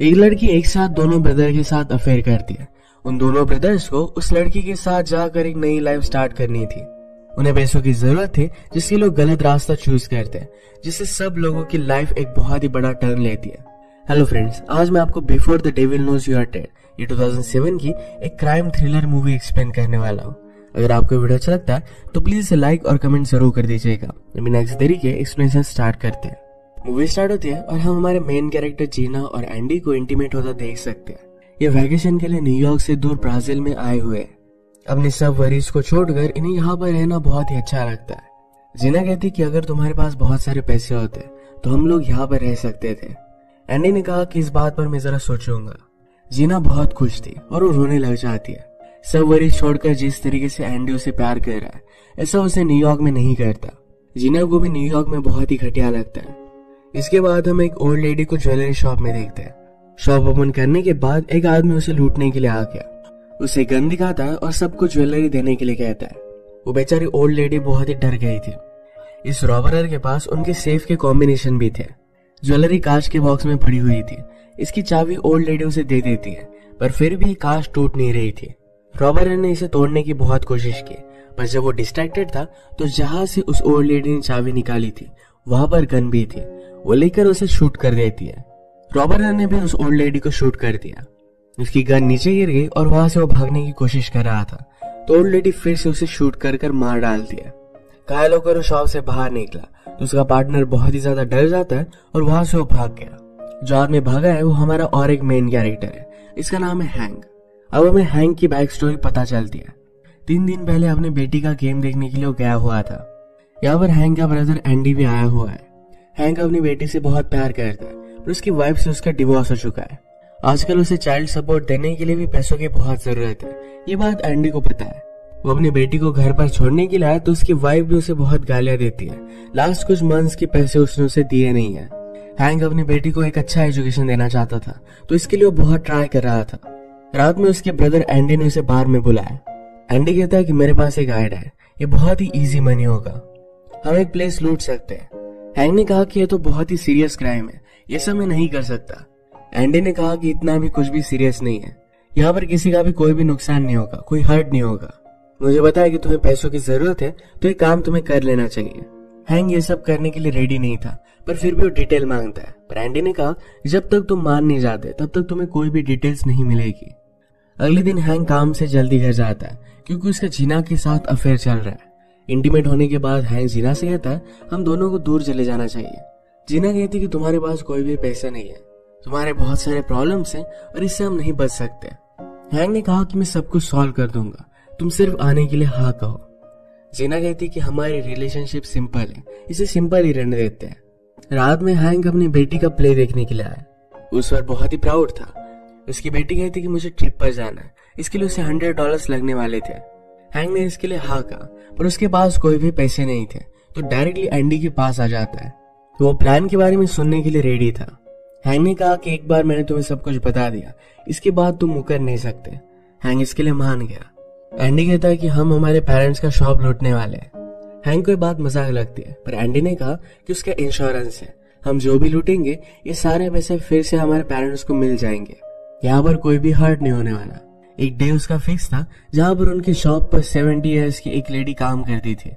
एक लड़की एक साथ दोनों ब्रदर के साथ अफेयर करती है। उन दोनों ब्रदर्स को उस लड़की के साथ जाकर एक नई लाइफ स्टार्ट करनी थी। उन्हें पैसों की ज़रूरत थी, जिसके लोग गलत रास्ता चूज़ करते हैं, जिससे सब लोगों की लाइफ एक बहुत ही बड़ा टर्न लेती है। हेलो फ्रेंड्स आज मैं आपको before the devil knows you are dead ये 2007 की एक क्राइम थ्रिलर मूवी एक्सप्लेन करने वाला हूँ। अगर आपको वीडियो अच्छा लगता है तो प्लीज़ इसे लाइक और कमेंट ज़रूर कर दीजिएगा। नेक्स्ट तरीके एक्सप्लेनेशन स्टार्ट करते हैं। मूवी स्टार्ट होती है और हम हमारे मेन कैरेक्टर जीना और एंडी को इंटीमेट होता देख सकते हैं। ये वैकेशन के लिए न्यूयॉर्क से दूर ब्राज़ील में आए हुए हैं। अपने सब वरीज को छोड़कर इन्हें यहाँ पर रहना बहुत ही अच्छा लगता है। जीना कहती कि अगर तुम्हारे पास बहुत सारे पैसे होते तो हम लोग यहाँ पर रह सकते थे। एंडी ने कहा कि इस बात पर मैं जरा सोचूँगा। जीना बहुत खुश थी और वो रोने लग जाती है। सब वरीज छोड़कर जिस तरीके से एंडी उसे प्यार कर रहा है, ऐसा उसे न्यूयॉर्क में नहीं करता। जीना को भी न्यूयॉर्क में बहुत ही घटिया लगता है। इसके बाद हम एक ओल्ड लेडी को ज्वेलरी शॉप में देखते हैं। शॉप ओपन करने के बाद एक आदमी उसे लूटने के लिए आ गया। उसे गन दिखाता है और सबको ज्वेलरी देने के लिए कहता है। वो बेचारी ओल्ड लेडी बहुत ही डर गई थी। इस रॉबरर के पास उनके सेफ़ के कॉम्बिनेशन भी थे। ज्वेलरी कांच के बॉक्स में पड़ी हुई थी। इसकी चाबी ओल्ड लेडी उसे दे देती है, पर फिर भी कांच टूट नहीं रही थी। रॉबरर ने इसे तोड़ने की बहुत कोशिश की, पर जब वो डिस्ट्रैक्टेड था तो जहाँ से उस ओल्ड लेडी ने चाबी निकाली थी वहाँ पर गन भी थी। वो लेकर उसे शूट कर देती है। रॉबरर ने भी उस ओल्ड लेडी को शूट कर दिया। उसकी गन नीचे गिर गई और वहाँ से वो भागने की कोशिश कर रहा था। तो ओल्ड लेडी फिर से उसे शूट कर कर मार डाल दिया। घायल होकर वो शॉप से बाहर निकला। तो उसका पार्टनर बहुत ही ज़्यादा डर जाता है और वहाँ से वो भाग गया। जो आदमी भागा है, वो हमारा और एक मेन कैरेक्टर है। इसका नाम है हैंग अब हमें हैंग की बैक स्टोरी पता चलती है। तीन दिन पहले अपने बेटी का गेम देखने के लिए गया हुआ था। यहाँ पर हैंग का ब्रदर एंडी भी आया हुआ है। हैंग अपनी बेटी से बहुत प्यार करता है, पर उसकी वाइफ से उसका डिवोर्स हो चुका है। आजकल उसे चाइल्ड सपोर्ट देने के लिए भी पैसों की बहुत ज़रूरत है। ये बात एंडी को पता है। वो अपनी बेटी को घर पर छोड़ने के लिए आया तो उसकी वाइफ भी उसे बहुत गालियाँ देती है। लास्ट कुछ मंथ्स के पैसे उसने उसे दिए नहीं है। हैंग अपनी बेटी को एक अच्छा एजुकेशन देना चाहता था तो इसके लिए वो बहुत ट्राई कर रहा था। रात में उसके ब्रदर एंडी ने उसे बार में बुलाया। एंडी कहता है कि मेरे पास एक गाइड है, ये बहुत ही इजी मनी होगा। हम एक प्लेस लूट सकते हैं। हैंग ने कहा कि यह तो बहुत ही सीरियस क्राइम है। ये सब मैं नहीं कर सकता। एंडी ने कहा कि इतना भी कुछ भी सीरियस नहीं है। यहाँ पर किसी का भी कोई भी नुकसान नहीं होगा, कोई हर्ट नहीं होगा। मुझे बताया कि तुम्हें पैसों की ज़रूरत है तो ये काम तुम्हें कर लेना चाहिए। हैंग ये सब करने के लिए रेडी नहीं था, पर फिर भी वो डिटेल माँगता है। पर एंडी ने कहा, जब तक तुम मान नहीं जाते, तब तक तुम्हें कोई भी डिटेल्स नहीं मिलेगी। अगले दिन हैंग काम से जल्दी घर जाता है, क्योंकि उसका जीना के साथ अफेयर चल रहा है। इंटीमेट होने के बाद हैंग जीना से कहता है, हम दोनों को दूर चले जाना चाहिए। जीना कहती कि तुम्हारे पास कोई भी पैसा नहीं है। तुम्हारे बहुत सारे प्रॉब्लम्स हैं और इससे हम नहीं बच सकते। हैंग ने कहा कि मैं सब कुछ सॉल्व कर दूँगा। तुम सिर्फ़ आने के लिए हाँ कहो। जीना कहती कि हमारी रिलेशनशिप सिंपल है। इसे सिंपल ही रहने देते हैं। रात में हैंग अपनी बेटी का प्ले देखने के लिए आया। उस पर बहुत ही प्राउड था। उसकी बेटी कहती कि मुझे ट्रिप पर जाना है। इसके लिए उसे हंड्रेड डॉलर्स लगने वाले थे। हैंग ने इसके लिए हाँ कहा, पर उसके पास कोई भी पैसे नहीं थे। तो डायरेक्टली एंडी के पास आ जाता है। तो वो प्लान के बारे में सुनने के लिए रेडी था। हैंग ने कहा कि एक बार मैंने तुम्हें सब कुछ बता दिया। इसके बाद तुम मुकर नहीं सकते। हैंग इसके लिए मान गया। एंडी कहता है कि हम हमारे पेरेंट्स का शॉप लूटने वाले हैं। हैंग को बात मज़ाक लगती है, पर एंडी ने कहा कि उसका इंश्योरेंस है। हम जो भी लूटेंगे, ये सारे पैसे फिर से हमारे पेरेंट्स को मिल जाएँगे। यहाँ पर कोई भी हर्ट नहीं होने वाला। एक डे उसका फिक्स था, जहाँ पर उनकी शॉप पर सेवेंटी ईयर्स की एक लेडी काम करती थी।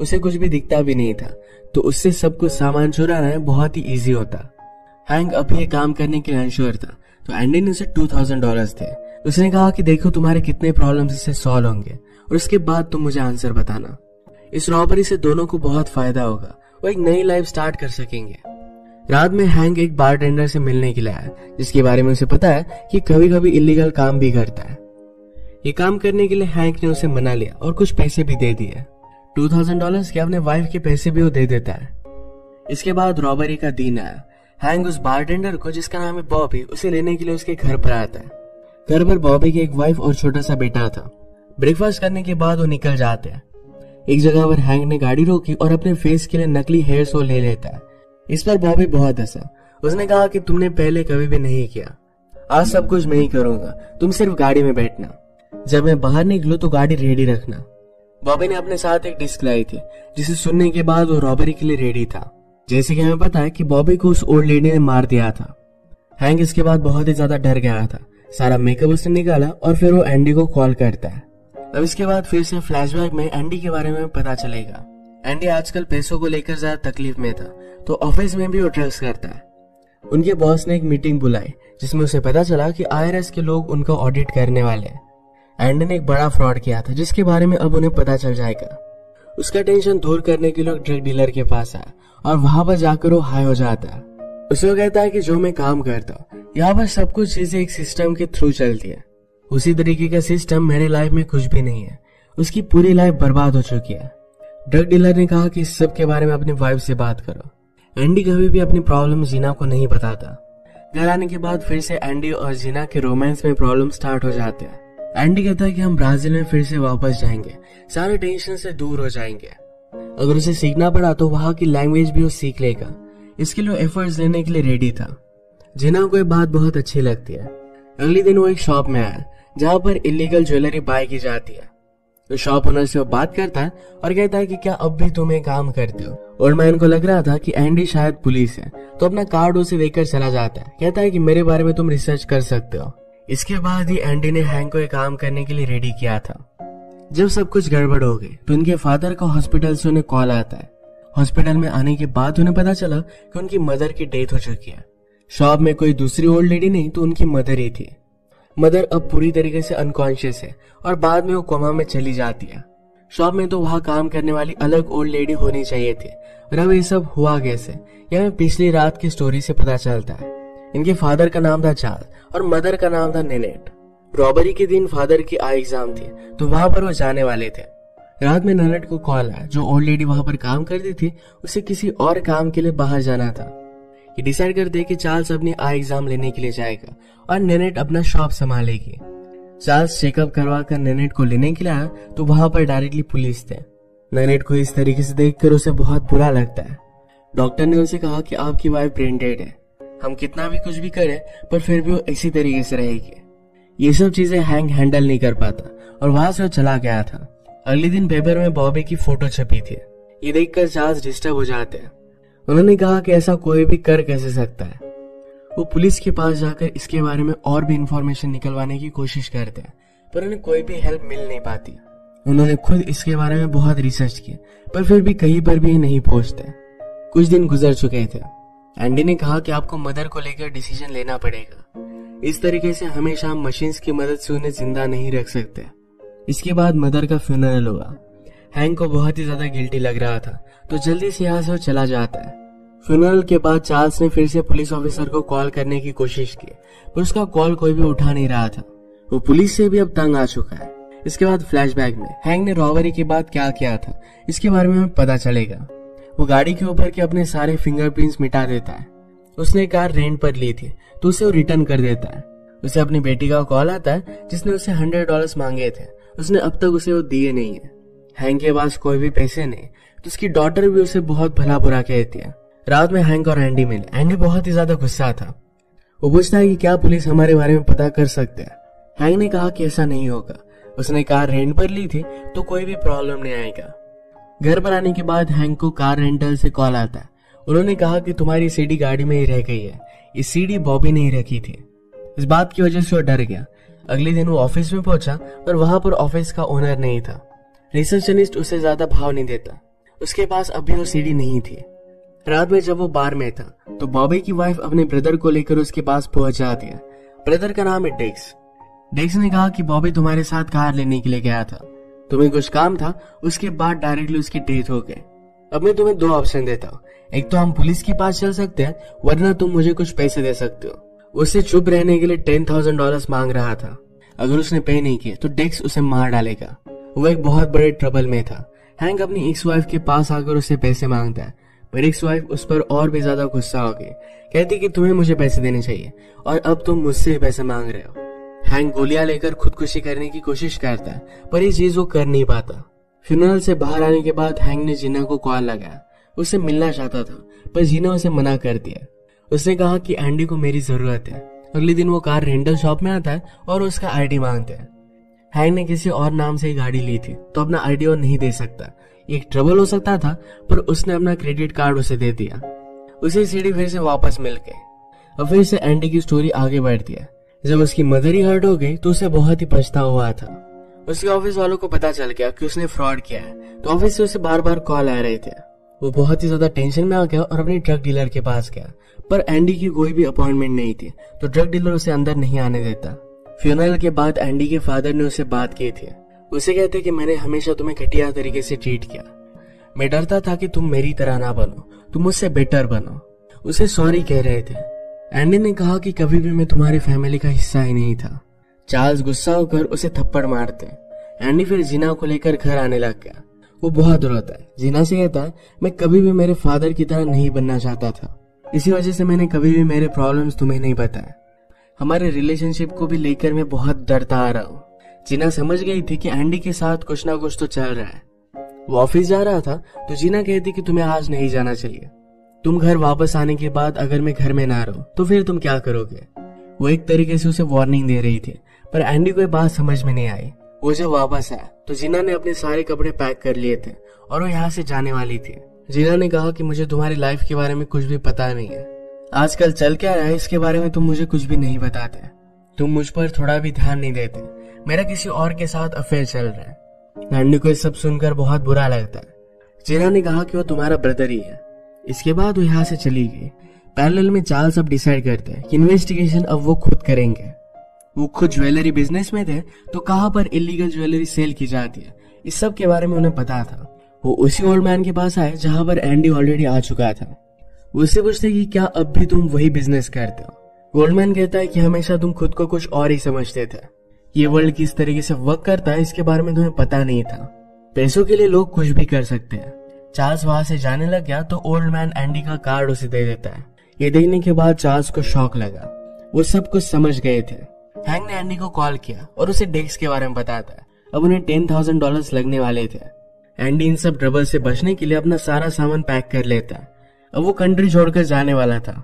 उसे कुछ भी दिखता भी नहीं था। तो उससे सब कुछ सामान चुराना बहुत ही इजी होता। हैंग अभी ये काम करने के लिए अनश्योर था। तो एंडी ने उसे टू थाउज़ेंड डॉलर थे उसने कहा कि देखो तुम्हारे कितने प्रॉब्लम इससे सॉल्व होंगे, और उसके बाद तुम मुझे आंसर बताना। इस रॉबरी से दोनों को बहुत फ़ायदा होगा, वो एक नई लाइफ स्टार्ट कर सकेंगे। रात में हैंग एक बार से मिलने के लिए आया, जिसके बारे में उसे पता है कि कभी कभी इलीगल काम भी करता है। ये काम करने के लिए हैंक ने उसे मना लिया और कुछ पैसे भी दे दिए। टू थाउज़ेंड डॉलर के अपने वाइफ के पैसे भी वो दे देता है? इसके बाद रॉबरी का दिन आया हैंग उस बारटेंडर को जिसका नाम है बॉबी उसे लेने के लिए उसके घर पर आता है घर पर बॉबी की एक वाइफ और छोटा सा बेटा था। ब्रेकफास्ट करने के बाद वो निकल जाते हैं। एक जगह पर हैंग ने गाड़ी रोकी और अपने फेस के लिए नकली हेयर सो ले लेता है। इस पर बॉबी बहुत हंसा। उसने कहा कि तुमने पहले कभी भी नहीं किया। आज सब कुछ मैं ही करूँगा। तुम सिर्फ़ गाड़ी में बैठना। जब मैं बाहर निकलू तो गाड़ी रेडी रखना। बॉबी ने अपने साथ एक डिस्क लाई थी, जिसे सुनने के बाद वो रॉबरी के लिए रेडी था। जैसे कि हमें पता है कि बॉबी को उस ओल्ड लेडी ने मार दिया था। हैंक इसके बाद बहुत ही ज़्यादा डर गया था। सारा मेकअप उसने निकाला और फिर वो एंडी को कॉल करता है। अब इसके बाद फिर से फ्लैशबैक में एंडी के बारे में पता चलेगा। एंडी आजकल पैसों को लेकर ज़्यादा तकलीफ़ में था तो ऑफ़िस में भी वो ड्रग्स करता है। उनके बॉस ने एक मीटिंग बुलाई, जिसमें उसे पता चला कि आईआरएस के लोग उनका ऑडिट करने वाले हैं। एंडी ने एक बड़ा फ्रॉड किया था, जिसके बारे में अब उन्हें पता चल जाएगा। उसका टेंशन दूर करने के लिए ड्रग डीलर के पास आया और वहाँ पर जाकर वो हाई हो जाता। उसे कहता है कि जो मैं काम करता हूँ, यहाँ पर सब कुछ चीज़ें एक सिस्टम के थ्रू चलती है। उसी तरीके का सिस्टम मेरे लाइफ में कुछ भी नहीं है। उसकी पूरी लाइफ बर्बाद हो चुकी है। ड्रग डीलर ने कहा कि इस सब के बारे में अपनी वाइफ से बात करो। एंडी कभी भी अपनी प्रॉब्लम जीना को नहीं बताता। घर आने के बाद फिर से एंडी और जीना के रोमांस में प्रॉब्लम स्टार्ट हो जाते हैं। एंडी कहता है कि हम ब्राज़ील में फिर से वापस जाएँगे। सारे टेंशन से दूर हो जाएँगे। अगर उसे सीखना पड़ा तो वहाँ की लैंग्वेज भी वो सीख लेगा। इसके लिए एफर्ट्स लेने के लिए रेडी था। जिना को एक बात बहुत अच्छी लगती है। अगले दिन वो एक शॉप में आया, जहाँ पर इलीगल ज्वेलरी बाय की जाती है। तो शॉप ओनर से वो बात करता है और कहता है कि क्या अब भी तुम काम करते हो? और मैं को लग रहा था कि एंडी शायद पुलिस है तो अपना कार्ड उसे देकर चला जाता है। कहता है कि मेरे बारे में तुम रिसर्च कर सकते हो। इसके बाद ही एंडी ने हैंग को एक काम करने के लिए रेडी किया था। जब सब कुछ गड़बड़ हो गई तो उनके फादर का हॉस्पिटल से उन्हें कॉल आता है। हॉस्पिटल में आने के बाद उन्हें पता चला कि उनकी मदर की डेथ हो चुकी है। शॉप में कोई दूसरी ओल्ड लेडी नहीं तो उनकी मदर ही थी। मदर अब पूरी तरीके से अनकॉन्शियस है और बाद में वो कोमा में चली जाती है। शॉप में तो वहाँ काम करने वाली अलग ओल्ड लेडी होनी चाहिए थी। और अब ये सब हुआ कैसे, यह पिछली रात की स्टोरी से पता चलता है। इनके फादर का नाम था चार्ल और मदर का नाम था नेनेट। रॉबरी के दिन फादर की आई एग्ज़ाम थी तो वहाँ पर वो जाने वाले थे। रात में ननट को कॉल आया, जो ओल्ड लेडी वहाँ पर काम करती थी, उसे किसी और काम के लिए बाहर जाना था। ये डिसाइड करते कि चार्ल्स अपनी आई एग्ज़ाम लेने के लिए जाएगा और नेनेट अपना शॉप संभालेगी। चार्ल्स चेकअप करवा कर नेनेट को लेने के लिए आया तो वहाँ पर डायरेक्टली पुलिस थे। नेनेट को इस तरीके से देखकर उसे बहुत बुरा लगता है। डॉक्टर ने उसे कहा कि आपकी वाइफ डेड है। हम कितना भी कुछ भी करें, पर फिर भी वो इसी तरीके से रहेगी। ये सब चीज़ें हैंग हैंडल नहीं कर पाता, और वहाँ से वो चला गया था। अगले दिन पेपर में बॉबी की फ़ोटो छपी थी। ये देखकर चार्ल्स डिस्टर्ब हो जाते हैं। उन्होंने कहा कि ऐसा कोई भी कर कैसे सकता है? वो पुलिस के पास जाकर इसके बारे में और भी इंफॉर्मेशन निकलवाने की कोशिश करते हैं, पर उन्हें कोई भी हेल्प मिल नहीं पाती। उन्होंने खुद इसके बारे में बहुत रिसर्च किया पर फिर भी कहीं पर भी नहीं पहुँचते। कुछ दिन गुजर चुके थे। एंडी ने कहा कि आपको मदर को लेकर डिसीज़न लेना पड़ेगा। इस तरीके से हमेशा हम मशीन की मदद से उन्हें ज़िंदा नहीं रख सकते। इसके बाद मदर का फ्यूनरल हुआ। हैंग को बहुत ही ज़्यादा गिल्टी लग रहा था। तो जल्दी से यहाँ से वो चला जाता है। फ्यूनरल के बाद चार्ल्स ने फिर से पुलिस ऑफिसर को कॉल करने की कोशिश की, पर उसका कॉल कोई भी उठा नहीं रहा था। वो पुलिस से भी अब तंग आ चुका है। इसके बाद फ्लैशबैक में हैंग ने रॉबरी के बाद क्या किया था, इसके बारे में हमें पता चलेगा। वो गाड़ी के ऊपर के अपने सारे फिंगरप्रिंट्स मिटा देता है। उसने कार रेंट पर ली थी तो उसे वो रिटर्न कर देता है। उसे अपनी बेटी का कॉल आता है, जिसने उसे हंड्रेड डॉलर मांगे थे। उसने अब तक उसे वो दिए नहीं है। हैंग के पास कोई भी पैसे नहीं तो उसकी डॉटर भी उसे बहुत भला बुरा कहती है रात में हैंक और एंडी मिले। एंडी बहुत ही ज़्यादा गुस्सा था। वो पूछता है कि क्या पुलिस हमारे बारे में पता कर सकते हैं? हैंग ने कहा कि ऐसा नहीं होगा। उसने कार रेंट पर ली थी तो कोई भी प्रॉब्लम नहीं आएगा। घर पर आने के बाद हैंग को कार रेंटल से कॉल आता है। उन्होंने कहा कि तुम्हारी सीडी गाड़ी में ही रह गई है। ये सीडी बॉबी नहीं रखी थी। इस बात की वजह से वो डर गया। अगले दिन वो ऑफ़िस में पहुँचा, पर वहाँ पर ऑफ़िस का ओनर नहीं था। रिसेप्शनिस्ट उसे ज़्यादा भाव नहीं देता। उसके पास अभी वो सीडी नहीं थी। रात में जब वो बार में था तो बॉबी की वाइफ अपने ब्रदर को लेकर उसके पास पहुँच जाती है ब्रदर का नाम है डेक्स डेक्स ने कहा कि बॉबी तुम्हारे साथ कार लेने के लिए गया था। तुम्हें कुछ काम था, उसके बाद डायरेक्टली उसकी डेथ हो गई अब मैं तुम्हें दो ऑप्शन देता हूँ। एक तो हम पुलिस के पास चल सकते हैं, वरना तुम मुझे कुछ पैसे दे सकते हो। उससे चुप रहने के लिए टेन थाउज़ेंड डॉलर मांग रहा था। अगर उसने पे नहीं किया तो डेक्स उसे मार डालेगा। वो एक बहुत बड़े ट्रबल में था। हैंक अपनी एक्स वाइफ के पास आकर उसे पैसे माँगता है। पर एक्स वाइफ उस पर और भी ज़्यादा गुस्सा हो गई कहती कि तुम्हें मुझे पैसे देने चाहिए, और अब तुम मुझसे पैसे मांग रहे हो। हैंक गोलियाँ लेकर खुदकुशी करने की कोशिश करता है, पर ये चीज़ वो कर नहीं पाता। फ्यूनरल से बाहर आने के बाद हैंग ने जीना को कॉल लगाया। उससे मिलना चाहता था, पर जीना उसे मना कर दिया। उसने कहा कि एंडी को मेरी ज़रूरत है। अगले दिन वो कार रेंटल शॉप में आता है और उसका आईडी माँगता है। हैंग ने किसी और नाम से ही गाड़ी ली थी तो अपना आईडी और नहीं दे सकता। एक ट्रबल हो सकता था, पर उसने अपना क्रेडिट कार्ड उसे दे दिया। उसे सीढ़ी फिर से वापस मिल गई। और फिर से एंडी की स्टोरी आगे बढ़ती है। जब उसकी मदर ही हर्ट हो गई तो उसे बहुत ही पछता हुआ था। उसके ऑफ़िस वालों को पता चल गया कि उसने फ्रॉड किया है। तो ऑफ़िस से उसे बार बार कॉल आ रहे थे। वो बहुत ही ज़्यादा टेंशन में आ गया और अपनी ड्रग डीलर के पास गया। पर एंडी की कोई भी अपॉइंटमेंट नहीं थी तो ड्रग डीलर उसे अंदर नहीं आने देता। फ्यूनरल के बाद एंडी के फादर ने उसे बात की थी। उसे कहते कि मैंने हमेशा तुम्हें घटिया तरीके से ट्रीट किया। मैं डरता था कि तुम मेरी तरह ना बनो, तुम मुझसे बेटर बनो। उसे सॉरी कह रहे थे। एंडी ने कहा कि कभी भी मैं तुम्हारी फैमिली का हिस्सा ही नहीं था। चार्ल्स गुस्सा होकर उसे थप्पड़ मारते एंडी फिर जीना को लेकर घर आने लग गया। वो बहुत रोता है। जीना से कहता है, मैं कभी भी मेरे फादर की तरह नहीं बनना चाहता था। इसी वजह से मैंने कभी भी मेरे प्रॉब्लम्स तुम्हें नहीं बताया हमारे रिलेशनशिप को भी लेकर मैं बहुत डरता आ रहा हूँ। जीना समझ गई थी कि एंडी के साथ कुछ ना कुछ तो चल रहा है। वो ऑफ़िस जा रहा था तो जीना कहती कि तुम्हें आज नहीं जाना चाहिए। तुम घर वापस आने के बाद अगर मैं घर में ना रहूँ तो फिर तुम क्या करोगे? वो एक तरीके से उसे वार्निंग दे रही थी, पर एंडी को बात समझ में नहीं आई। वो जब वापस आया तो जीना ने अपने सारे कपड़े पैक कर लिए थे, और वो यहाँ से जाने वाली थी। जीना ने कहा कि मुझे तुम्हारी लाइफ के बारे में कुछ भी पता नहीं है। आजकल चल क्या रहा है, इसके बारे में तुम मुझे कुछ भी नहीं बताते। तुम मुझ पर थोड़ा भी ध्यान नहीं देते। मेरा किसी और के साथ अफेयर चल रहा है। एंडी को ये सब सुनकर बहुत बुरा लगता है। जीना ने कहा कि वो तुम्हारा ब्रदर ही है। इसके बाद वो यहाँ से चली गई। पैरेलल में चार्ल्स अब डिसाइड करते हैं कि इन्वेस्टिगेशन अब वो खुद करेंगे। वो खुद ज्वेलरी बिज़नेस में थे तो कहाँ पर इलीगल ज्वेलरी सेल की जाती है? इस सब के बारे में उन्हें पता था। वो उसी ओल्ड मैन के पास आए, जहाँ पर एंडी ऑलरेडी आ चुका था। वो उससे पूछते कि क्या अब भी तुम वही बिज़नेस करते हो? गोल्डमैन कहता है कि हमेशा तुम खुद को कुछ और ही समझते थे। ये वर्ल्ड किस तरीके से वर्क करता है, इसके बारे में तुम्हें पता नहीं था। पैसों के लिए लोग कुछ भी कर सकते हैं। चार्ल्स वहाँ से जाने लग गया तो ओल्ड मैन एंडी का कार्ड उसे दे देता है। ये देखने के बाद चार्ल्स को शौक लगा। वो सब कुछ समझ गए थे। हैंग ने एंडी को कॉल किया और उसे डेस्क के बारे में बताता है अब उन्हें टेन थाउज़ेंड डॉलर लगने वाले थे। एंडी इन सब ट्रबल से बचने के लिए अपना सारा सामान पैक कर लेता। है अब वो कंट्री छोड़कर जाने वाला था।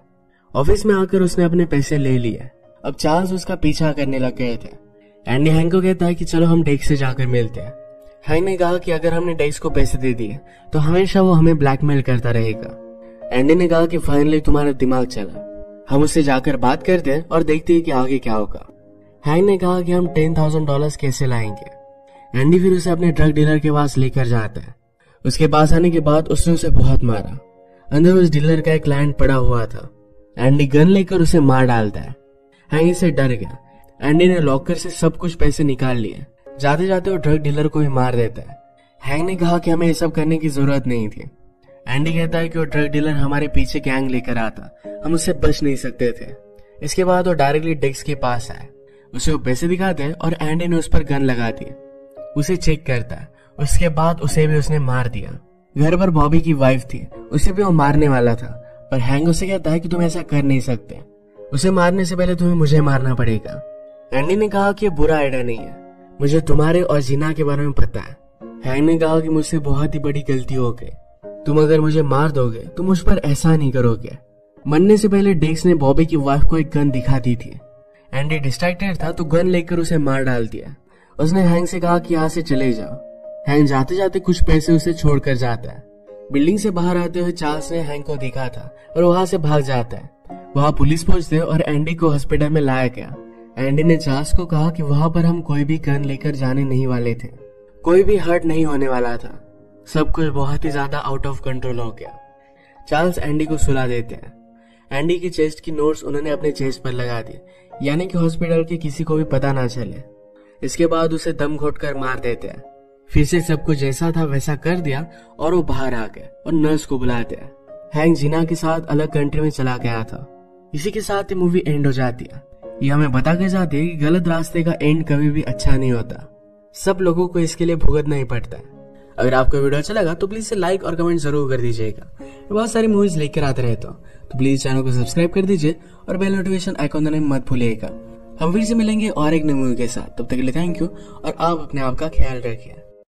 ऑफ़िस में आकर उसने अपने पैसे ले लिए। अब चार्ल्स उसका पीछा करने लग गए थे। एंडी हैंग को कहता है कि चलो हम डेस्क से जाकर मिलते हैं। हैंग ने कहा कि अगर हमने डेस्क को पैसे दे दिए तो हमेशा वो हमें ब्लैकमेल करता रहेगा। एंडी ने कहा कि फाइनली तुम्हारा दिमाग चला। हम उससे जाकर बात करते हैं और देखते हैं कि आगे क्या होगा। हैंग ने कहा कि हम टेन थाउज़ेंड डॉलर कैसे लाएँगे। एंडी फिर उसे अपने ड्रग डीलर के पास लेकर जाता है। उसके पास आने के बाद उसने उसे बहुत मारा। अंदर उस डीलर का एक क्लाइंट पड़ा हुआ था। एंडी गन लेकर उसे मार डालता है। हैंग डर गया। एंडी ने लॉकर से सब कुछ पैसे निकाल लिए। जाते जाते वो ड्रग डीलर को भी मार देता है। हैंग ने कहा कि हमें ये सब करने की ज़रूरत नहीं थी। एंडी कहता है कि वो ड्रग डीलर हमारे पीछे गैंग लेकर आता। हम उससे बच नहीं सकते थे। इसके बाद वो डायरेक्टली डेस्क के पास आए उसे वो पैसे दिखाते हैं और एंडी ने उस पर गन लगा दी। उसे चेक करता है। उसके बाद उसे भी उसने मार दिया। घर पर बॉबी की वाइफ थी। उसे भी वो मारने वाला था। पर हैंग उसे कहता है कि तुम ऐसा कर नहीं सकते। उसे मारने से पहले तुम्हें मुझे मारना पड़ेगा। एंडी ने कहा कि बुरा आइडिया नहीं है। मुझे तुम्हारे और जीना के बारे में पता है। हैंग ने कहा कि मुझसे बहुत ही बड़ी गलती हो गई। तुम अगर मुझे मार दोगे तो मुझ पर ऐसा नहीं करोगे। मरने से पहले डेक्स ने बॉबी की वाइफ को एक गन दिखा दी थी। एंडी डिस्ट्रैक्टेड था तो गन लेकर उसे मार डाल दिया। उसने हैंग से कहा कि यहाँ से चले जाओ। हैंग जाते जाते कुछ पैसे उसे छोड़कर जाता है। बिल्डिंग से बाहर आते हुए चार्ल्स ने हैंग को देखा था, और वहाँ से भाग जाता है। वहाँ पुलिस पहुँचते और एंडी को हॉस्पिटल में लाया गया। एंडी ने चार्ल्स को कहा कि वहाँ पर हम कोई भी गन लेकर जाने नहीं वाले थे। कोई भी हर्ट नहीं होने वाला था। सब कुछ बहुत ही ज़्यादा आउट ऑफ़ कंट्रोल हो गया। चार्ल्स एंडी को सुला देते हैं। एंडी की चेस्ट की नोट्स उन्होंने अपने चेस्ट पर लगा दी। यानी कि हॉस्पिटल के किसी को भी पता ना चले। इसके बाद उसे दम घोट कर मार देते हैं। फिर से सब कुछ जैसा था वैसा कर दिया और वो बाहर आ गए और नर्स को बुलाते हैं। हैंग जिना के साथ अलग कंट्री में चला गया था। इसी के साथ ये मूवी एंड हो जाती है। ये हमें बता के जाती है कि गलत रास्ते का एंड कभी भी अच्छा नहीं होता। सब लोगों को इसके लिए भुगतना ही पड़ता है। अगर आपको वीडियो अच्छा लगा तो प्लीज़ लाइक और कमेंट ज़रूर कर दीजिएगा। बहुत सारी मूवीज़ लेकर आते रहता हूँ तो प्लीज़ चैनल को सब्सक्राइब कर दीजिए और बेल नोटिफिकेशन आइकॉन देना मत भूलिएगा। हम फिर से मिलेंगे और एक नई मूवी के साथ। तब तक के लिए थैंक यू और आप अपने आप का ख्याल रखिए।